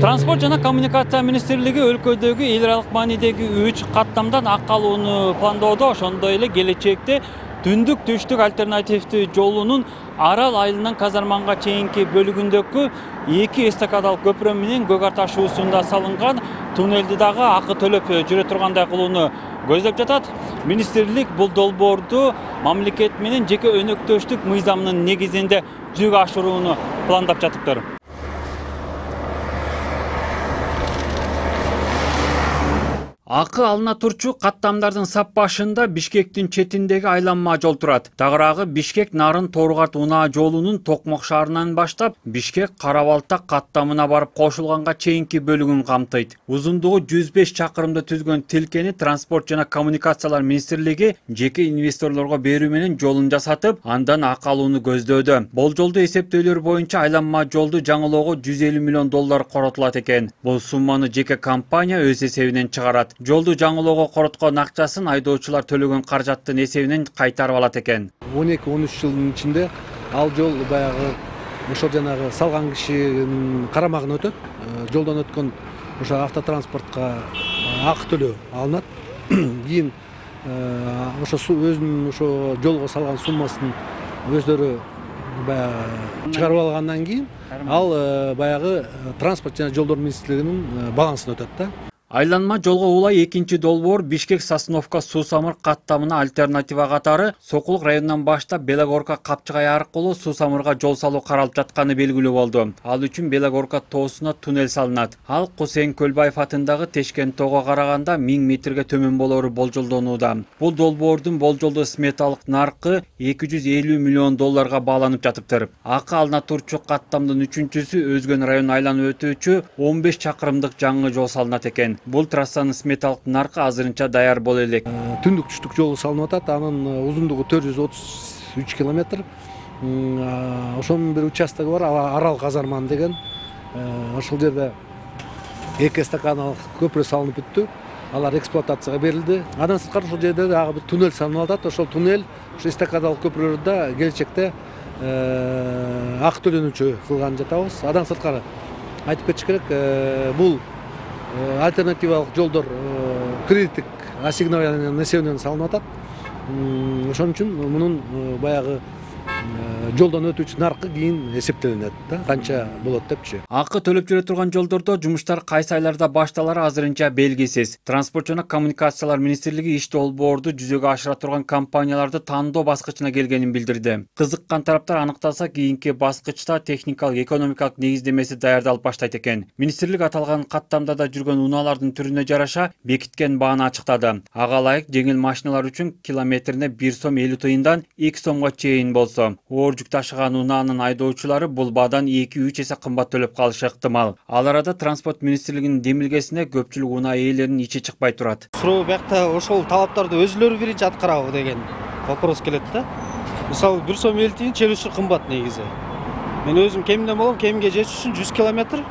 транспорт жана коммуникация министрлиги өлкөдөгү эл аралык маанидеги үч каттамдан ак алууну пландоодо ошондой эле келечекте түндүк түштүк альтернативдүү жолунун арал айылынан казарманга чейинки бөлүгүндөгү эки эстакадалык көпүрө менен көк ар таш уусунда салынган туннелди дагы акы төлөп жүрө тургандай кылууну көздөп жатат министрлик бул долбоорду мамлекет менен жеке өнөктөштүк мыйзамынын негизинде жүзөгө ашырууну пландап жатыптыр. Акы алына турчу каттамдардын сап башында бишкектин четиндеги айланма жол турат тагыраагы бишкек нарын тооругарт унаа жолунун токмок шаарынан баштап бишкек кара балта каттамына барып кошулганга чейинки бөлүгүн камтыйт узундугу жүз беш чакырымды түзгөн тилкени транспорт жана коммуникациялар министрлиги жеке инвесторлорго берүү менен жолун жасатып андан акы алууну көздөөдө болжолдуу эсептөөлөр боюнча айланма жолду жаңылоого жүз элүү миллион доллар коротулат экен бул сумманы жеке компания өз эсебинен чыгарат жолду жаңылоого короткон акчасын айдоочулар төлөгөн каражаттын эсебинен кайтарып алат экен. Он эки он үч жылдын ичинде ал жол баягы ошол жанагы салган кишинин карамагына өтөт. Жолдон өткөн ошо автотранспортко акы төлөө алынат. Кийин ошо өзүнүн ошо жолго салган суммасын өздөрү баягы чыгарып алгандан кийин ал баягы транспорт жана жолдор министрлигинин балансына өтөт да айланма жолго улай экинчи долбоор бишкек сосновка суу каттамына альтернатива катары сокулук районунан баштап белогорка капчыгай аркылуу суу самырга жол салуу каралып жатканы белгилүү болду. Ал үчүн белогорка тоосуна туннель салынат. Ал кусейин көлбаев атындагы тешкен тоого караганда миң метрге төмөн болору болжолдонууда. Бул долбоордун болжолдуу сметалык наркы эки жүз элүү миллион долларга бааланып жатыптыр. Акы алына турчу каттамдын үчүнчүсү өзгөн районун айланып өтүүчү он беш чакырымдык жаңы жол салынат экен. Бул трассанын сметалык наркы азырынча даяр боло элек. Түндүк түштүк жолу салынып атат. Анын узундугу төрт жүз отуз үч километр. Ошонун бир участогу бар. Ал арал казарман деген. Ошол жерде эки эстакадалык көпүрө салынып бүттү алар эксплуатацияга берилди. Андан сырткары ошол жерде дагы бир туннель салынып атат. Ошол туннель ушу эстакадалык көпүрөлөрдө келечекте акы төлөнүүчү кылган жатабыз. Андан сырткары айтып кетиш керек бул альтернативалык жолдор кредиттик ассигнованиянын эсебинен салынып атат. Ошон үчүн мунун баягы жолдон өтүүчү наркы кийин эсептелинет да канча болот депчи? Акы төлөп жүрө турган жолдордо жумуштар кайсы айларда башталары азырынча белгисиз. Транспорт жана коммуникациялар министрлиги иш долбоорду жүзөгө ашыра турган компанияларды тандоо баскычына келгенин билдирди. Кызыккан тараптар аныкталса кийинки баскычта техникалык экономикалык негиздемеси даярдалып баштайт экен. Министрлик аталган каттамдада жүргөн унаалардын түрүнө жараша бекиткен бааны ачыктады. Ага ылайык жеңил машиналар үчүн километрине бир сом элүү тыйындан эки сомго чейин болсо. Оор жүк ташыган унаанын айдоочулары бул баадан эки үч эсе кымбат төлөп калышы ыктымал. Ал арада транспорт министрлигинин демилгесине көпчүлүк унаа ээлеринин ичи чыкпай турат. Суроо биякта ошол талаптарды өзүлөрү биринчи аткарабы деген вопрос келет да. Мисалы бир сом элүү тыйын челюстчу кымбат негизи. Мен өзүм кеминден болом кемиңге жетиш үчүн жүз километр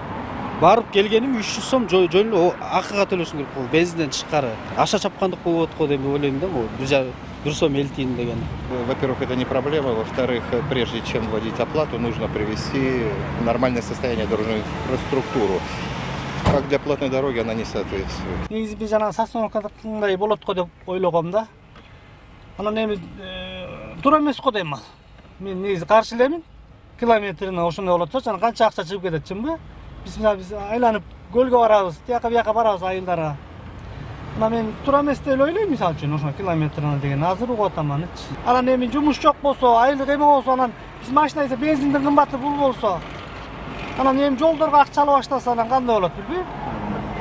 барып келгеним үч жүз сом жөн акыга төлөшүм керек болду бензинден тышкары. Аша чапкандык болуп атат го деп ойлойм да могу бир сом элүү тыйын деген во первых это не проблема. Во вторых прежде чем вводить оплату нужно привести в нормальное состояние дорожную инфраструктуру. Как для платной дороги она не соответствует. Негизи биз жанагы сосновкадыкындай болот го деп ойлогом да анан эми туура эмес го дейм мен негизи каршы элемин километрине ошондой болот болчу анан канча акча чыгып кетет чынбы биз мына биз айланып көлгө барабыз тияка бияка барабыз айылдарга мен туура эмес деп эле ойлойм мисалы үчүн ошо километрина деген азыр угуп атам анычы анан эми жумуш жок болсо айлык эме болсо анан биз машина десе бензиндин кымбаты бул болсо анан эми жолдорго акча ала баштаса анан кандай болот билбейм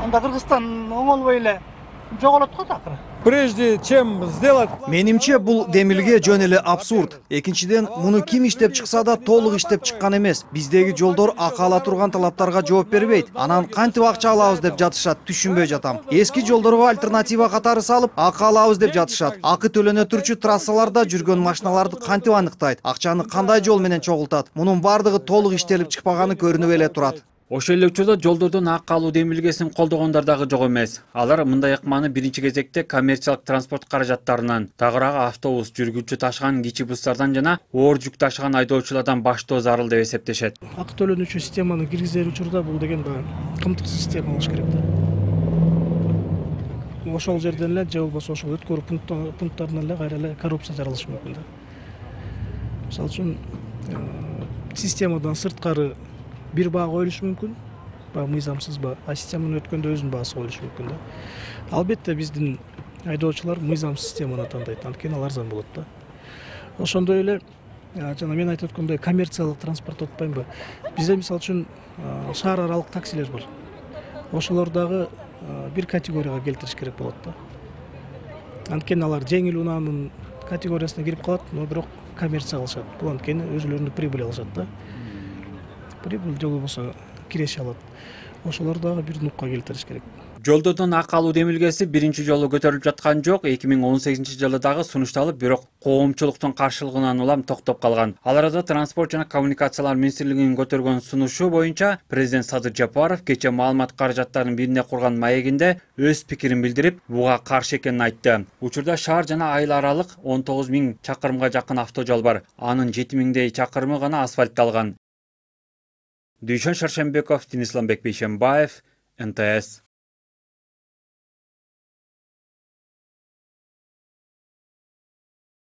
анда кыргызстан оңолбой эле жоголот го такыры прежде чем сделать менимче бул демилге жөн эле абсурд. экинчиден муну ким иштеп чыкса да толук иштеп чыккан эмес. Биздеги жолдор акы ала турган талаптарга жооп бербейт. Анан кантип акча алабыз деп жатышат түшүнбөй жатам. эски жолдорго альтернатива катары салып акы алабыз деп жатышат. акы төлөнө турчу трассаларда жүргөн машиналарды кантип аныктайт? Акчаны кандай жол менен чогултат? Мунун баардыгы толук иштелип чыкпаганы көрүнүп эле турат. Ошол эле учурда жолдордон акы алуу демилгесин колдогондор дагы жок эмес. Алар мындай ыкманы биринчи кезекте коммерциялык транспорт каражаттарынан тагыраак автобус жүргүнчү ташыган кичи бустардан жана оор жүк ташыган айдоочулардан баштоо зарыл деп эсептешет. Акы төлөнүүчү системаны киргизер учурда бул деген баягы кымтык система болуш керек да. Ошол жерден эле же болбосо ошол өткөрүү пункттарынан эле кайра эле коррупция жаралышы мүмкүн да. Мисалы үчүн системадан сырткары бир баа коюлушу мүмкүн баягы мыйзамсызбы а системаны өткөндө өзүнүн баасы коюлушу мүмкүн да албетте биздин айдоочулар мыйзамсыз системаны тандайт анткени ал арзан болот да ошондой эле жана мен айтып өткөндөй коммерциялык транспорт деп атпаймынбы бизде мисалы үчүн шаар аралык таксилер бар ошолор дагы бир категорияга келтириш керек болот да анткени алар жеңил унаанын категориясына кирип калат но бирок коммерция кылышат бул анткени өзүлөрүнүн прибыль алышат да прибыль же болбосо киреше алат ошолор дагы бир нукка келтириш керек жолдордон акы алуу демилгеси биринчи жолу көтөрүлүп жаткан жок эки миң он сегизинчи жылы дагы сунушталып бирок коомчулуктун каршылыгынан улам токтоп калган ал арада транспорт жана коммуникациялар министрлигинин көтөргөн сунушу боюнча президент садыр жапаров кечээ маалымат каражаттарынын бирине курган маегинде өз пикирин билдирип буга каршы экенин айтты учурда шаар жана айыл аралык он тогуз миң чакырымга жакын автожол бар анын жети миңдей чакырымы гана асфальтталган дүйшөн шаршембеков денис исламбек бейшенбаев нтс